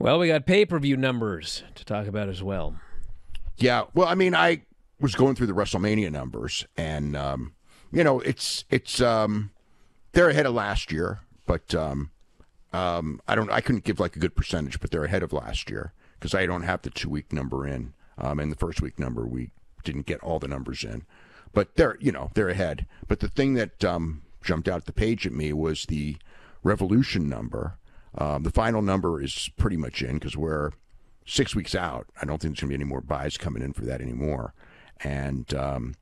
Well, we got pay per view numbers to talk about as well. Yeah, well, I mean, I was going through the WrestleMania numbers, and um, you know, it's it's um, they're ahead of last year, but um, um, I don't, I couldn't give like a good percentage, but they're ahead of last year because I don't have the two week number in, um, and the first week number we didn't get all the numbers in, but they're you know they're ahead. But the thing that um, jumped out the page at me was the Revolution number. Um, the final number is pretty much in because we're six weeks out. I don't think there's going to be any more buys coming in for that anymore. And um,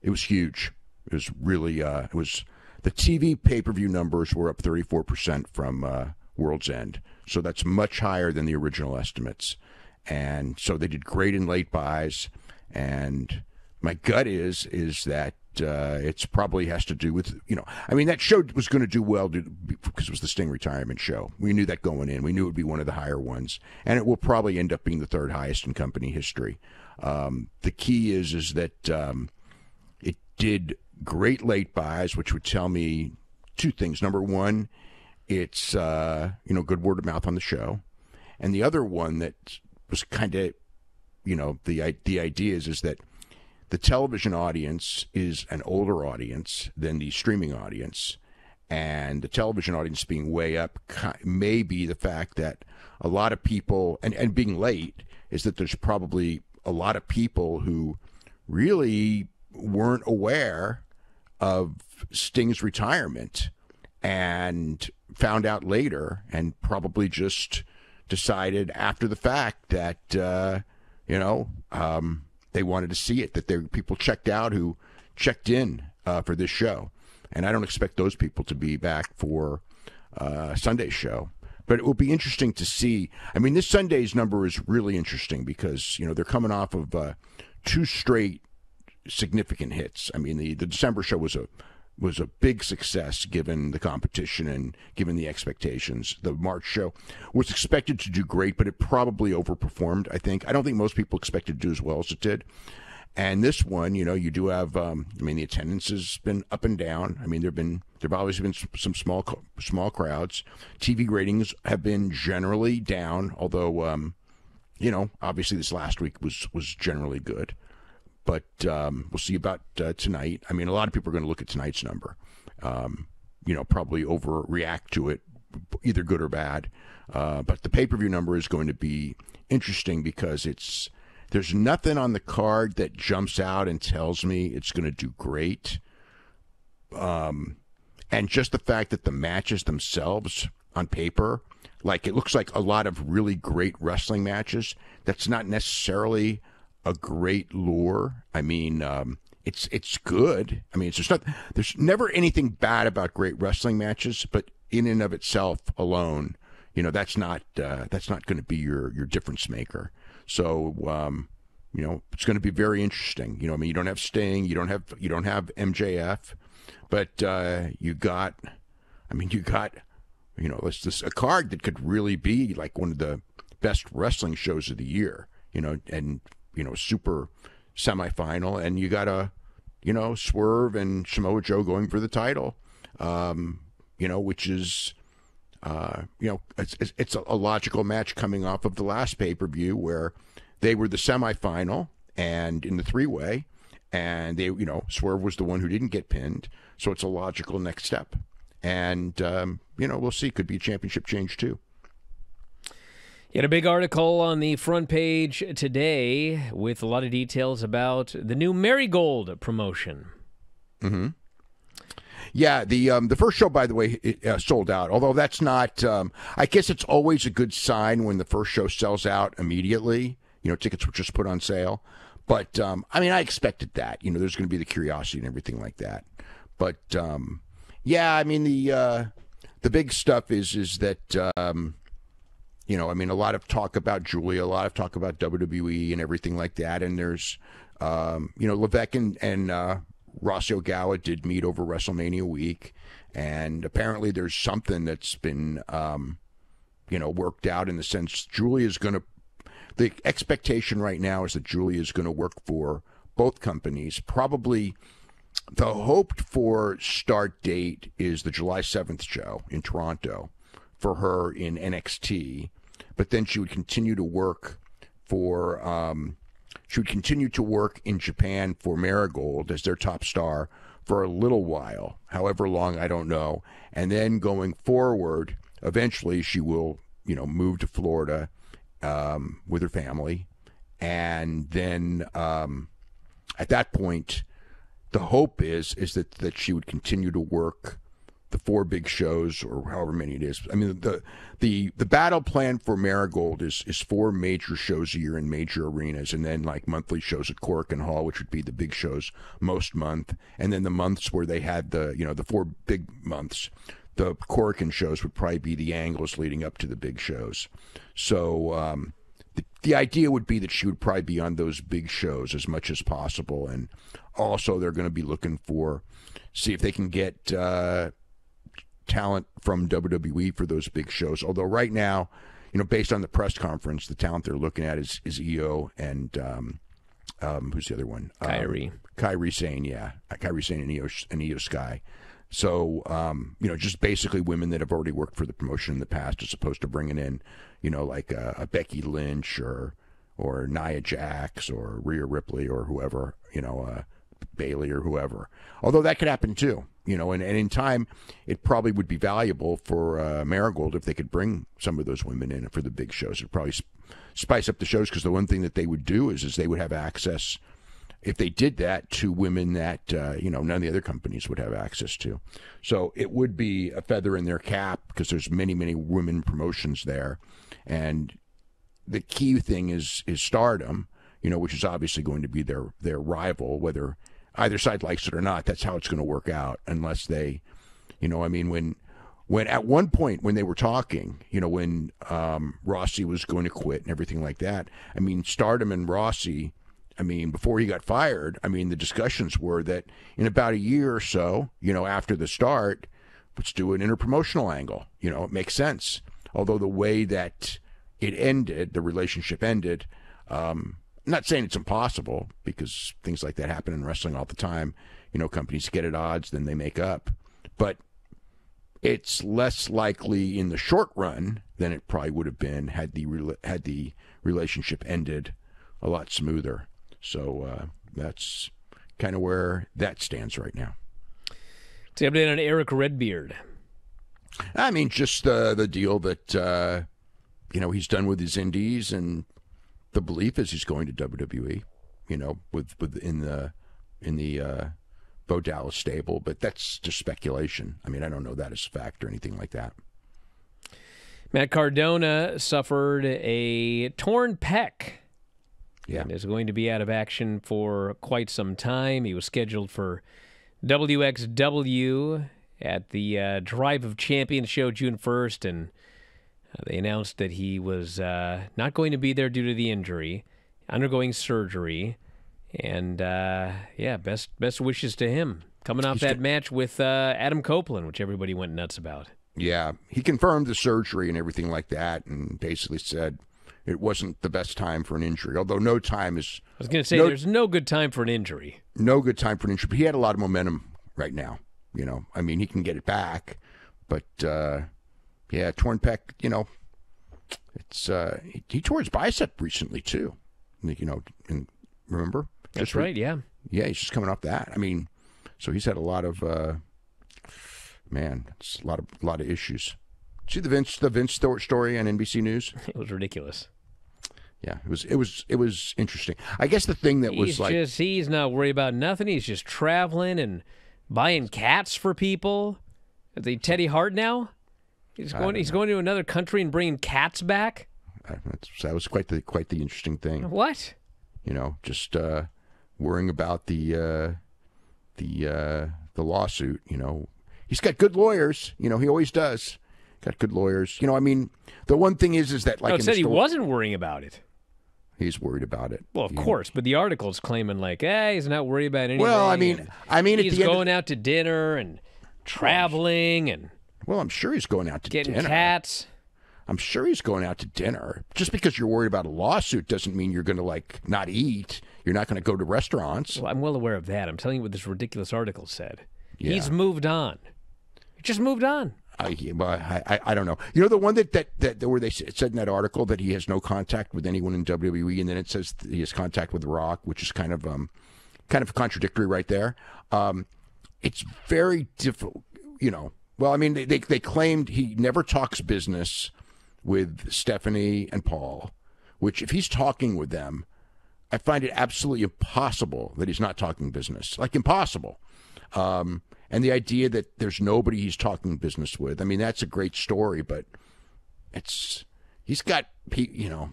it was huge. It was really, uh, it was the TV pay per view numbers were up 34% from uh, World's End. So that's much higher than the original estimates. And so they did great in late buys. And my gut is, is that uh, it's probably has to do with you know I mean that show was going to do well because it was the Sting retirement show. We knew that going in. We knew it would be one of the higher ones, and it will probably end up being the third highest in company history. Um, the key is is that um, it did great late buys, which would tell me two things. Number one, it's uh, you know good word of mouth on the show, and the other one that was kind of you know the the idea is is that the television audience is an older audience than the streaming audience. And the television audience being way up may be the fact that a lot of people, and, and being late, is that there's probably a lot of people who really weren't aware of Sting's retirement and found out later and probably just decided after the fact that, uh, you know, um, they wanted to see it, that there people checked out who checked in uh, for this show. And I don't expect those people to be back for uh, Sunday's show. But it will be interesting to see. I mean, this Sunday's number is really interesting because, you know, they're coming off of uh, two straight significant hits. I mean, the, the December show was a was a big success given the competition and given the expectations. The March show was expected to do great, but it probably overperformed. I think. I don't think most people expected to do as well as it did. And this one, you know, you do have. Um, I mean, the attendance has been up and down. I mean, there've been there've always been some small small crowds. TV ratings have been generally down, although, um, you know, obviously this last week was was generally good but um, we'll see about uh, tonight. I mean, a lot of people are going to look at tonight's number, um, you know, probably overreact to it, either good or bad. Uh, but the pay per view number is going to be interesting because it's there's nothing on the card that jumps out and tells me it's going to do great. Um, and just the fact that the matches themselves on paper, like it looks like a lot of really great wrestling matches. That's not necessarily a great lure. I mean, um, it's it's good. I mean, it's just not. There's never anything bad about great wrestling matches, but in and of itself alone, you know, that's not uh, that's not going to be your your difference maker. So, um, you know, it's going to be very interesting. You know, I mean, you don't have Sting, you don't have you don't have MJF, but uh, you got. I mean, you got. You know, it's this a card that could really be like one of the best wrestling shows of the year. You know, and you know super semifinal, and you got a you know Swerve and Samoa Joe going for the title, um, you know, which is. Uh, you know, it's, it's a logical match coming off of the last pay per view where they were the semifinal and in the three way, and they, you know, Swerve was the one who didn't get pinned, so it's a logical next step. And um, you know, we'll see. Could be a championship change too. You had a big article on the front page today with a lot of details about the new Marigold promotion. Mm-hmm. Yeah, the um, the first show, by the way, it, uh, sold out. Although that's not, um, I guess it's always a good sign when the first show sells out immediately. You know, tickets were just put on sale. But um, I mean, I expected that. You know, there's going to be the curiosity and everything like that. But um, yeah, I mean the uh, the big stuff is is that um, you know, I mean, a lot of talk about Giulia, a lot of talk about WWE and everything like that. And there's, um, you know, Levesque and, and uh, Rossy Ogawa did meet over WrestleMania week. And apparently there's something that's been, um, you know, worked out in the sense Giulia is going to, the expectation right now is that Giulia is going to work for both companies. Probably the hoped for start date is the July 7th show in Toronto for her in NXT. But then she would continue to work for. Um, she would continue to work in Japan for Marigold as their top star for a little while, however long I don't know, and then going forward, eventually she will, you know, move to Florida um, with her family, and then um, at that point, the hope is is that that she would continue to work the four big shows or however many it is. I mean the the the battle plan for Marigold is is four major shows a year in major arenas and then like monthly shows at Korakuen Hall which would be the big shows most month and then the months where they had the you know the four big months the Korakuen shows would probably be the angles leading up to the big shows. So um, the, the idea would be that she would probably be on those big shows as much as possible and also they're going to be looking for see if they can get uh, talent from WWE for those big shows. Although right now, you know, based on the press conference, the talent they're looking at is is Io and um, um, who's the other one? Kairi. Um, Kairi Sane, yeah, Kairi Sane and Io and Io Sky. So, um, you know, just basically women that have already worked for the promotion in the past, as opposed to bringing in, you know, like a, a Becky Lynch or or Nia Jax or Rhea Ripley or whoever, you know, uh, Bayley or whoever. Although that could happen too, you know, and, and in time, it probably would be valuable for uh, Marigold if they could bring some of those women in for the big shows. It'd probably sp- spice up the shows because the one thing that they would do is, is they would have access, if they did that, to women that, uh, you know, none of the other companies would have access to. So it would be a feather in their cap because there's many, many women promotions there. And the key thing is is stardom, you know, which is obviously going to be their their rival, whether either side likes it or not. That's how it's going to work out, unless they, you know, I mean, when when at one point when they were talking, you know, when um, Rossy was going to quit and everything like that. I mean, Stardom and Rossy. I mean, before he got fired, I mean, the discussions were that in about a year or so, you know, after the start, let's do an interpromotional angle. You know, it makes sense. Although the way that it ended, the relationship ended. Um, I'm not saying it's impossible because things like that happen in wrestling all the time. You know, companies get at odds, then they make up. But it's less likely in the short run than it probably would have been had the had the relationship ended a lot smoother. So uh, that's kind of where that stands right now. To update on Erick Redbeard. I mean, just uh, the deal that uh, you know he's done with his indies, and the belief is he's going to WWE. You know, with with in the in the uh, Bo Dallas stable, but that's just speculation. I mean, I don't know that as a fact or anything like that. Matt Cardona suffered a torn pec. Yeah. And is going to be out of action for quite some time. He was scheduled for WXW at the uh, Drive of Champions show June 1st, and uh, they announced that he was uh, not going to be there due to the injury, undergoing surgery, and uh, yeah, best best wishes to him. Coming off He's that match with uh, Adam Copeland, which everybody went nuts about. Yeah, he confirmed the surgery and everything like that, and basically said it wasn't the best time for an injury. Although no time is I was going to say No- there's no good time for an injury. no good time for an injury. But he had a lot of momentum right now. You know, I mean, he can get it back, but uh, yeah, torn pec. You know, it's uh, he, he tore his bicep recently too. You know, and remember? That's Just re- right. Yeah. Yeah, he's just coming off that. I mean, so he's had a lot of uh, man, it's a lot of a lot of issues. See the Vince the Vince Sto- story on NBC News? It was ridiculous. Yeah, it was it was it was interesting. I guess the thing that was he's like just he's not worried about nothing. He's just traveling and buying cats for people. Is he Teddy Hart now? He's going. He's going to another country and bringing cats back. that was quite the quite the interesting thing. What? You know, just uh, worrying about the uh, the uh, the lawsuit. You know, he's got good lawyers. You know, he always does. Got good lawyers. You know, I mean, the one thing is, is that like no, it said he wasn't worrying about it. he's worried about it. Well, of course, but the article's claiming like, hey, he's not worried about anything. Well, I mean, I mean, at he's end of- going out to dinner and traveling and Well, I'm sure he's going out to getting dinner. cats. I'm sure he's going out to dinner. Just because you're worried about a lawsuit doesn't mean you're going to like not eat. You're not going to go to restaurants. Well, I'm well aware of that. I'm telling you what this ridiculous article said. Yeah. He's moved on. He just moved on. I, I, I don't know. You know the one that, that, that where they said in that article that he has no contact with anyone in WWE, and then it says he has contact with Rock, which is kind of um, kind of contradictory right there. Um, it's very difficult, you know. Well, I mean, they, they they claimed he never talks business with Stephanie and Paul, which if he's talking with them, I find it absolutely impossible that he's not talking business. Like impossible. Um, and the idea that there's nobody he's talking business with. I mean, that's a great story, but it's he's got you know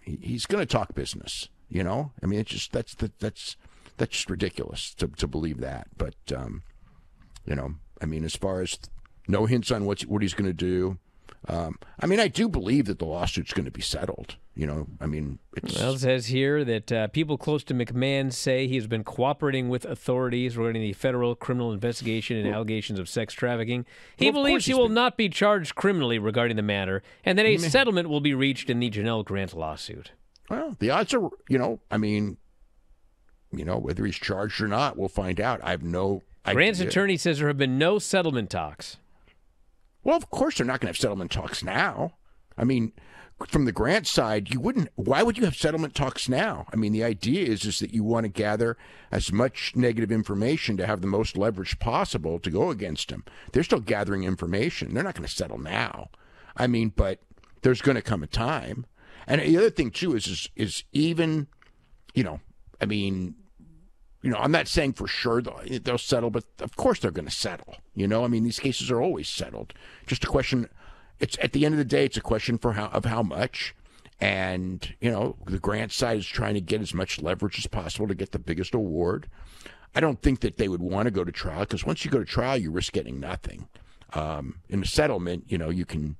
he, he's going to talk business. You know, I mean, it's just that's that's that's just ridiculous to to believe that. But um, you know, I mean, as far as no hints on what what he's going to do. Um, I mean, I do believe that the lawsuit's going to be settled. You know, I mean, it's... Well, it says here that uh, people close to McMahon say he has been cooperating with authorities regarding the federal criminal investigation and allegations of sex trafficking. He well, believes he will been... not be charged criminally regarding the matter, and that a settlement will be reached in the Janelle Grant lawsuit. Well, the odds are, you know, I mean, you know, whether he's charged or not, we'll find out. I have no. Grant's idea. attorney says there have been no settlement talks. Well, of course they're not going to have settlement talks now. I mean, from the grant side, you wouldn't. Why would you have settlement talks now? I mean, the idea is is that you want to gather as much negative information to have the most leverage possible to go against them. They're still gathering information. They're not going to settle now. I mean, but there's going to come a time. And the other thing too is is, is even, you know, I mean, you know, I'm not saying for sure they'll, they'll settle, but of course they're going to settle. You know, I mean, these cases are always settled. Just a question. It's at the end of the day, it's a question for how of how much. And you know, the grant side is trying to get as much leverage as possible to get the biggest award. I don't think that they would want to go to trial because once you go to trial, you risk getting nothing. Um, in a settlement, you know, you can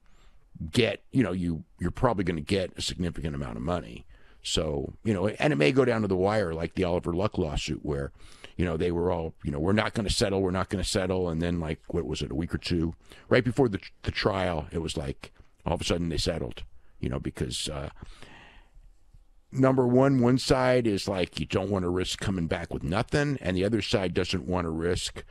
get, you know, you you're probably going to get a significant amount of money. So, you know, and it may go down to the wire like the Oliver Luck lawsuit where, you know, they were all, you know, we're not going to settle, we're not going to settle. And then, like, what was it, a week or two, right before the, the trial, it was like all of a sudden they settled, you know, because, uh, number one, one side is like you don't want to risk coming back with nothing, and the other side doesn't want to risk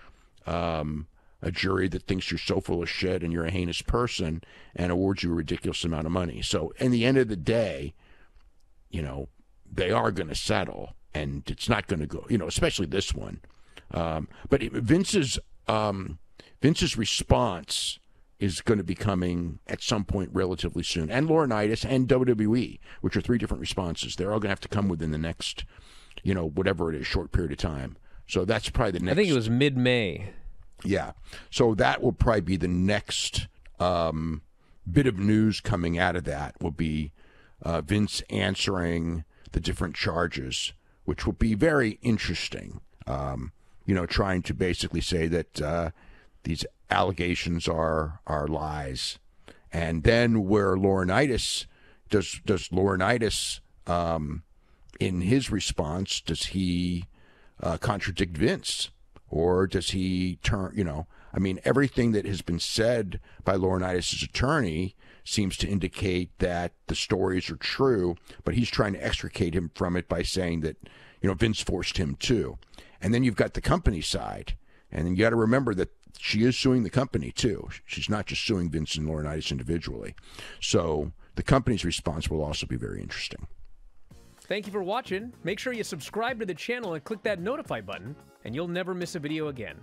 um, a jury that thinks you're so full of shit and you're a heinous person and awards you a ridiculous amount of money. So, in the end of the day, you know, they are going to settle, and it's not going to go, you know, especially this one. Um, but Vince's um, Vince's response is going to be coming at some point relatively soon, and Laurinaitis and WWE, which are three different responses. They're all going to have to come within the next, you know, whatever it is, short period of time. So that's probably the next. I think it was mid-May. Yeah, so that will probably be the next um, bit of news coming out of that. Will be uh, Vince answering the different charges, which will be very interesting. Um, you know, trying to basically say that uh, these allegations are are lies, and then where Laurinaitis does does Laurinaitis um, in his response does he uh, contradict Vince or does he turn? You know, I mean, everything that has been said by Laurinaitis' attorney seems to indicate that the stories are true, but he's trying to extricate him from it by saying that, you know, Vince forced him to. And then you've got the company side. And you got to remember that she is suing the company too. She's not just suing Vince and Laurinaitis individually. So the company's response will also be very interesting. Thank you for watching. Make sure you subscribe to the channel and click that notify button, and you'll never miss a video again.